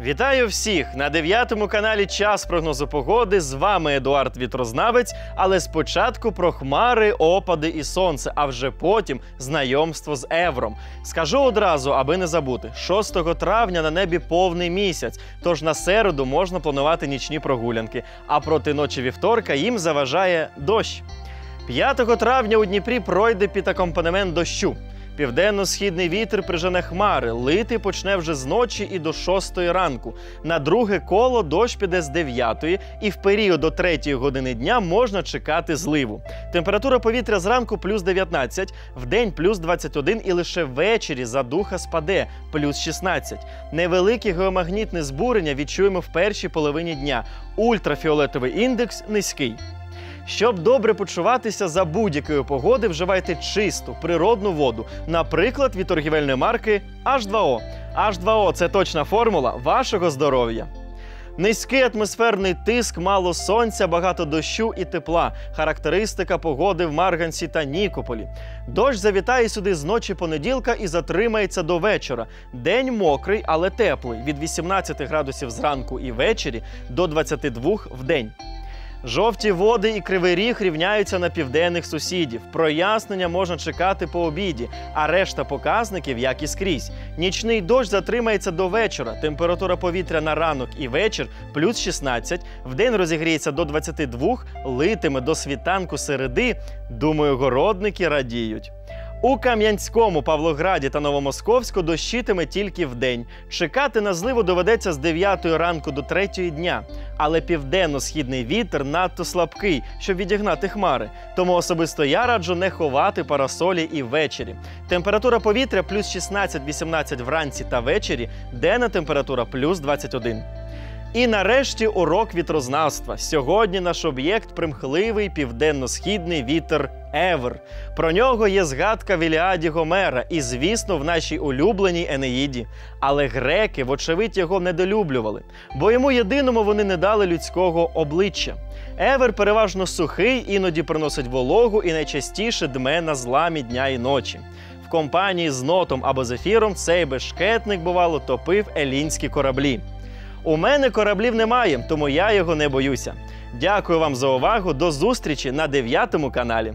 Вітаю всіх на дев'ятому каналі Час прогнозу погоди. З вами Едуард Вітрознавець. Але спочатку про хмари, опади і сонце, а вже потім знайомство з Евром. Скажу одразу, аби не забути: 6 травня на небі повний місяць. Тож на середу можна планувати нічні прогулянки. А проти ночі вівторка їм заважає дощ. 5 травня у Дніпрі пройде під акомпанемент дощу. Південно-східний вітер прижене хмари, лити почне вже з ночі і до 6 ранку. На друге коло дощ піде з 9 і в період до 3 години дня можна чекати зливу. Температура повітря зранку плюс 19, в день плюс 21 і лише ввечері задуха спаде плюс 16. Невелике геомагнітне збурення відчуємо в першій половині дня. Ультрафіолетовий індекс низький. Щоб добре почуватися за будь-якої погоди, вживайте чисту природну воду, наприклад, від торгівельної марки H2O. H2O – це точна формула вашого здоров'я. Низький атмосферний тиск, мало сонця, багато дощу і тепла. Характеристика погоди в Марганці та Нікополі. Дощ завітає сюди з ночі понеділка і затримається до вечора. День мокрий, але теплий від 18 градусів зранку і ввечері до 22 в день. Жовті води і кривий ріг рівняються на південних сусідів. Прояснення можна чекати по обіді, а решта показників, як і скрізь. Нічний дощ затримається до вечора. Температура повітря на ранок і вечір плюс 16. Вдень розігріється до 22, литиме до світанку середи. Думаю, городники радіють. У Кам'янському, Павлограді та Новомосковську дощитиме тільки вдень. Чекати на зливу доведеться з 9 ранку до 3 дня. Але південно-східний вітер надто слабкий, щоб відігнати хмари. Тому особисто я раджу не ховати парасолі і ввечері. Температура повітря плюс 16-18 вранці та ввечері, денна температура плюс 21. І нарешті урок вітрознавства. Сьогодні наш об'єкт примхливий південно-східний вітер Евер. Про нього є згадка в Іліаді Гомера і, звісно, в нашій улюбленій Енеїді. Але греки, вочевидь, його недолюблювали, бо йому єдиному вони не дали людського обличчя. Евер переважно сухий, іноді приносить вологу і найчастіше дме на зламі дня і ночі. В компанії з нотом або зефіром цей бешкетник, бувало, топив елінські кораблі. У мене кораблів немає, тому я його не боюся. Дякую вам за увагу. До зустрічі на 9 каналі.